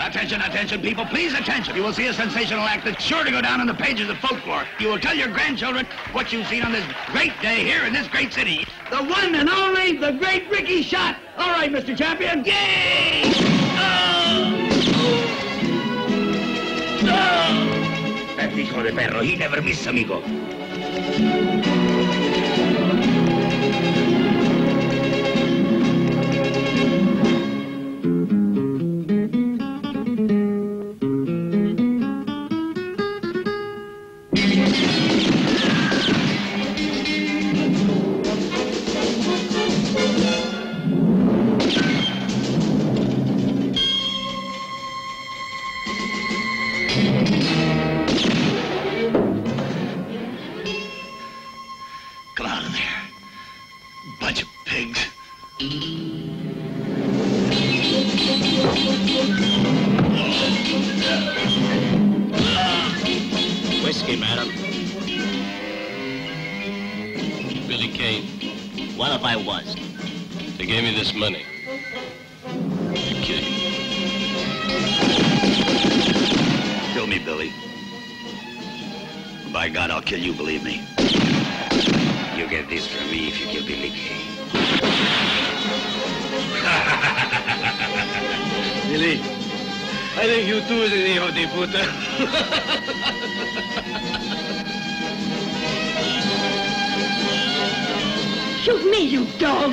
Attention, attention, people, please attention. You will see a sensational act that's sure to go down in the pages of folklore. You will tell your grandchildren what you've seen on this great day here in this great city. The one and only, the great Ricky Shot. All right, Mr. Champion. Yay! Oh! Oh! oh! That hijo de perro, he never miss, amigo. Come out of there. Bunch of pigs. Whiskey, madam. Billy Kane, What if I was? they gave me this money. To kill you. Kill me, Billy. By God, I'll kill you, believe me. You get this from me if you kill Billy Kane. Billy, I think you too is an hijo de puta. Shoot me, you dog!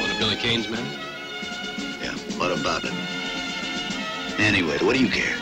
One of what about it? Anyway, what do you care?